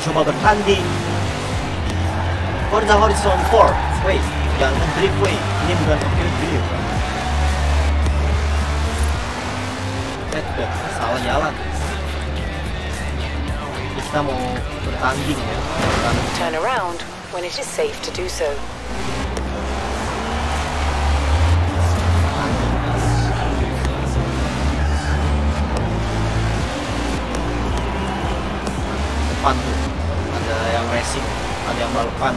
mencoba bertanding Forza Horizon 4 Wait, jangan drift Ini bukan Tokyo Drift udah salah jalan. Kita mau bertanding ya. Bertanding. Turn around when it is safe to do so. depan tuh racing ada yang balapan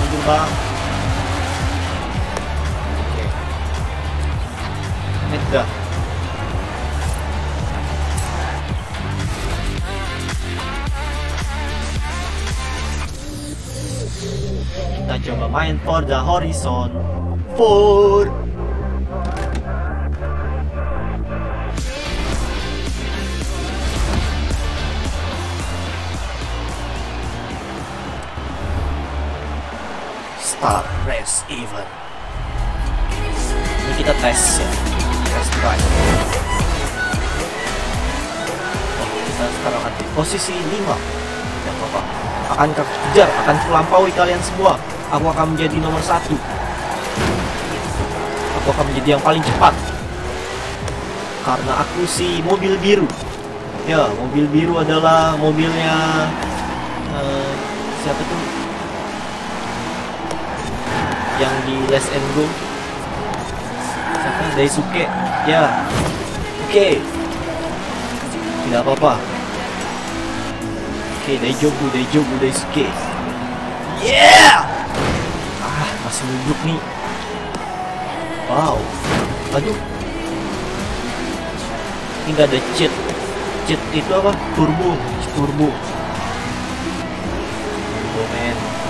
mundur bang. Oke. Ini kita coba main Forza Horizon. 4 Start race event. Ini kita tes ya, tes drive. Oh, kita sekarang di posisi 5 Ya apa Akan kejar, akan terlampaui kalian semua. Aku akan menjadi nomor satu. Aku akan menjadi yang paling cepat. Karena aku si mobil biru. Ya, mobil biru adalah mobilnya eh, siapa tuh? Yang di Let's and Go. Siapa? Daisuke. Ya. Oke. Tidak apa-apa. Oke Daijobu Daijobu Daisuke. Yeah! Ah masih nunduk nih. Wow. Aduh. Ini nggak ada cheat. Cheat itu apa? Turbo. Turbo. Turbo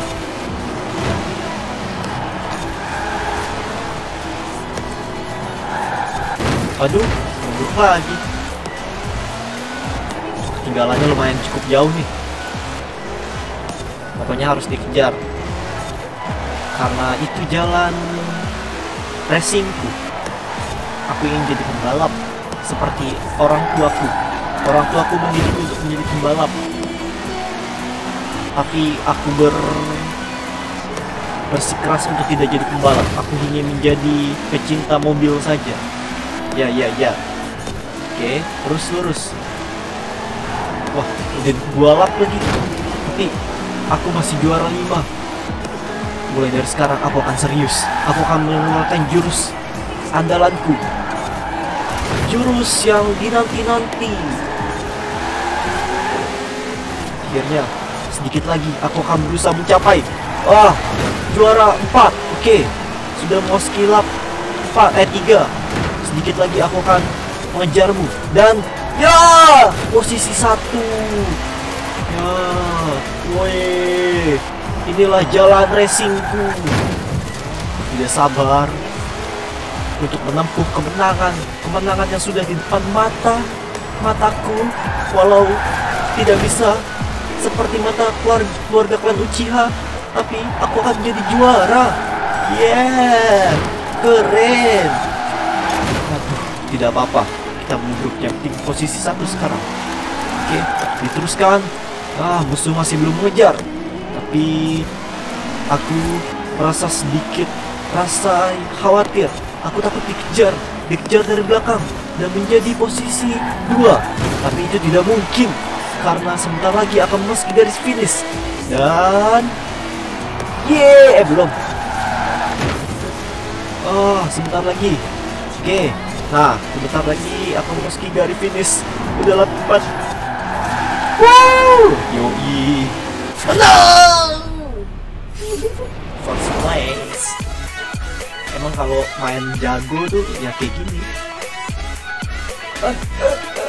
Aduh, mundur lagi. Tinggalannya lumayan cukup jauh nih. Pokoknya harus dikejar. Karena itu jalan racingku. Aku ingin jadi pembalap seperti orang tuaku. Orang tuaku mendidikku untuk menjadi pembalap. Tapi aku ber bersikeras untuk tidak jadi pembalap. Aku hanya menjadi pecinta mobil saja. Ya, ya, ya. Oke, terus lurus. Wah, udah lap lagi. Tapi aku masih juara lima. Mulai dari sekarang aku akan serius. Aku akan mengeluarkan jurus andalanku. Jurus yang dinanti-nanti. Akhirnya, sedikit lagi aku akan berusaha mencapai. Wah, juara 4. Oke, sudah mau skilap 4 eh 3 sedikit lagi aku akan mengejarmu. Dan ya posisi satu. Ya woi inilah jalan racingku. Tidak sabar untuk menempuh kemenangan kemenangan yang sudah di depan mata mataku walau tidak bisa seperti mata keluarga, keluarga klan Uchiha tapi aku akan menjadi juara. Yeah keren tidak apa-apa. Kita mundur yang posisi satu sekarang. Oke, diteruskan. Ah, musuh masih belum mengejar. Tapi aku merasa sedikit rasa khawatir. Aku takut dikejar, dikejar dari belakang dan menjadi posisi dua. Tapi itu tidak mungkin karena sebentar lagi akan memasuki garis finish. Dan Yeay, eh belum. Oh, sebentar lagi. Oke, nah sebentar lagi aku memasuki garis finish. Udah lepas. Wow, yoi. Menang. First place. Emang kalau main jago tuh ya kayak gini. Eh, eh,